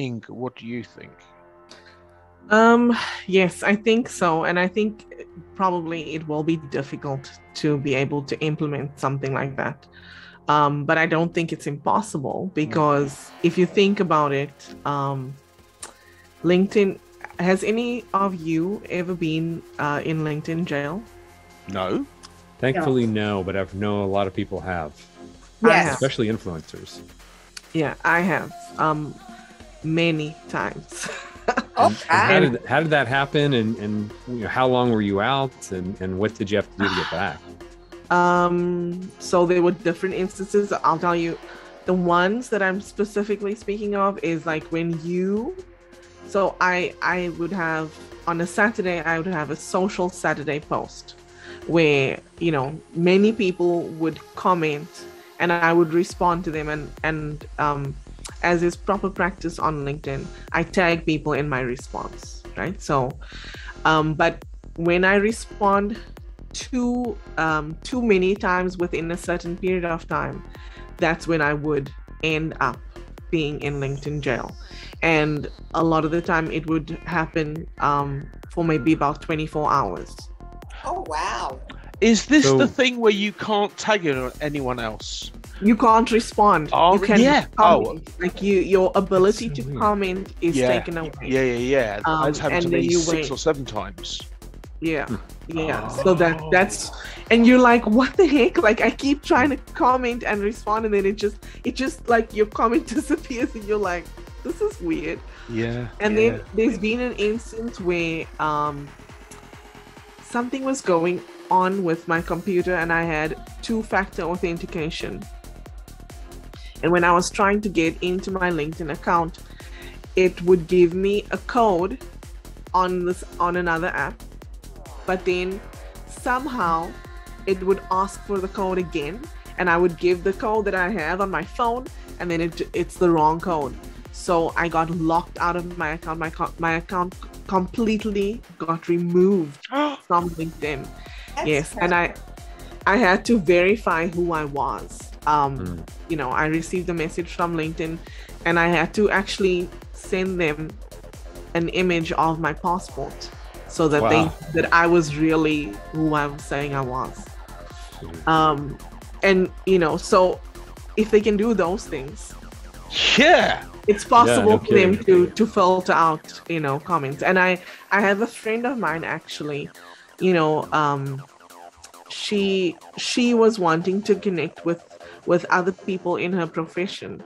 Inga, what do you think? Um, yes, I think so. And I think probably it will be difficult to be able to implement something like that. Um, but I don't think it's impossible because if you think about it, um, LinkedIn has any of you ever been uh, in LinkedIn jail? No. Thankfully, no, but I've know a lot of people have, I Yes. especially influencers. Yeah, I have. Um, many times. Okay. How did how did that happen, and and you know, how long were you out, and and what did you have to do to get back? Um, so there were different instances. I'll tell you, the ones that I'm specifically speaking of is like when you. So I I would have on a Saturday I would have a social Saturday post, where you know many people would comment, and I would respond to them and and um, as is proper practice on LinkedIn, I tag people in my response, right? So, um, but when I respond too um, too many times within a certain period of time, that's when I would end up being in LinkedIn jail. And a lot of the time, it would happen um, for maybe about 24 hours. Oh wow. Is this So- the thing where you can't tag it- anyone else? You can't respond. Oh, you can yeah. comment. like you, your ability to comment is Yeah. taken away. Yeah, yeah, yeah. Um, That's happened to and then me you six wait. or seven times. Yeah, yeah. Oh. So that that's, and you're like, what the heck? Like I keep trying to comment and respond, and then it just, it just like your comment disappears, and you're like, this is weird. Yeah. And yeah. then there's been an instance where um, something was going on with my computer, and I had two-factor authentication. And when I was trying to get into my LinkedIn account, it would give me a code on this on another app, but then somehow it would ask for the code again, and I would give the code that I have on my phone, and then it it's the wrong code. So I got locked out of my account. My my account completely got removed from LinkedIn. That's yes, and I I had to verify who I was. Um, Hmm. you know, I received a message from LinkedIn, and I had to actually send them an image of my passport so that Wow. they that I was really who I was saying I was. Um, and you know, so if they can do those things, yeah. it's possible no for them to to filter out you know comments and i i have a friend of mine actually you know um she she was wanting to connect with with other people in her profession.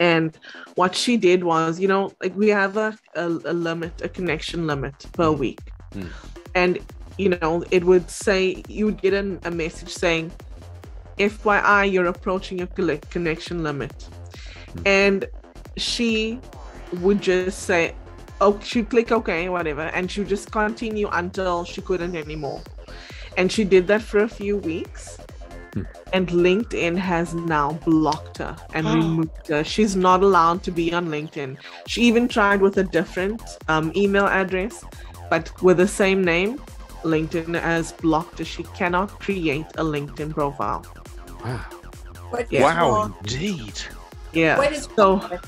And what she did was you know like we have a a, a limit a connection limit per week. Mm. and you know it would say you would get an, a message saying fyi you're approaching your connection limit. And she would just say oh she'd click okay whatever and she would just continue until she couldn't anymore. And she did that for a few weeks. And linkedin has now blocked her and removed her she's not allowed to be on linkedin she even tried with a different um, email address but with the same name linkedin has blocked her she cannot create a linkedin profile Wow. What is Wow, indeed. yeah What is so wrong?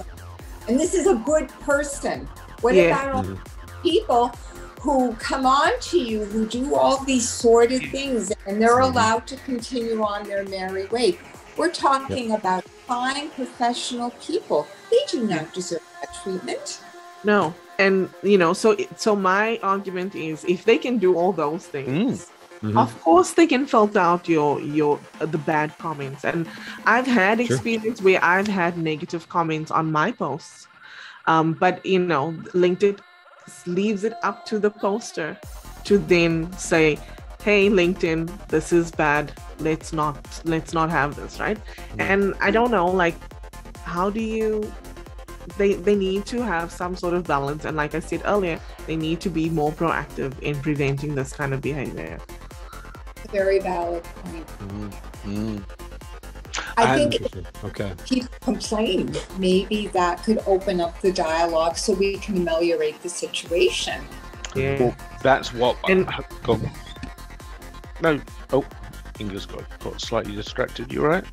And this is a good person. What Yeah. about all Mhm. people who come on to you who do all these sordid things and they're Mhm. allowed to continue on their merry way? We're talking about fine professional people. They do not deserve that treatment. No, and you know, so so my argument is, if they can do all those things, Mhm. of course they can filter out your your uh, the bad comments. And I've had Sure. experience where I've had negative comments on my posts, um, but you know, LinkedIn leaves it up to the poster to then say, "Hey, LinkedIn, this is bad. Let's not let's not have this." Right? And I don't know, like, how do you they they need to have some sort of balance and like i said earlier they need to be more proactive in preventing this kind of behavior Very valid point. Mm, mm. I think Interesting. Okay. if people complain, maybe that could open up the dialogue so we can ameliorate the situation. yeah Well, that's what. And- Go on. No. Oh, Inga's got, got slightly distracted. You all right?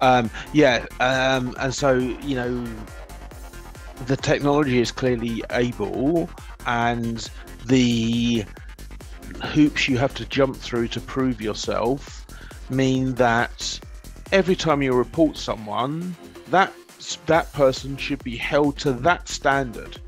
Um, yeah, um, and so you know, the technology is clearly able, and the hoops you have to jump through to prove yourself mean that every time you report someone, that that person should be held to that standard.